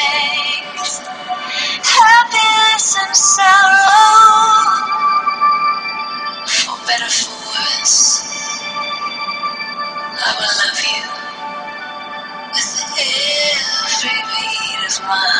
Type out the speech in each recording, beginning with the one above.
ways, happiness and sorrow, for better, for worse. I will love you with every beat of my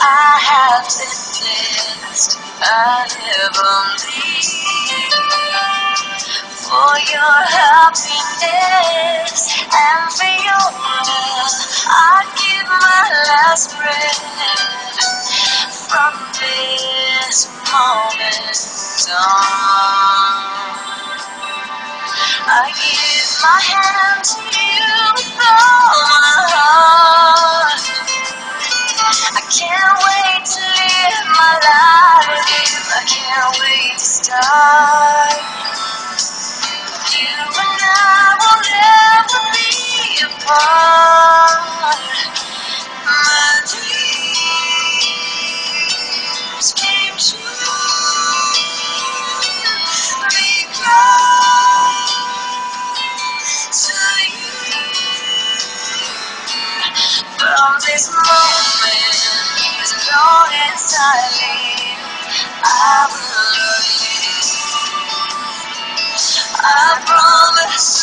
I have been blessed. I heavenly for your happiness and for your love. I give my last breath from this moment on. I give my hand to you live, I will love you. I promise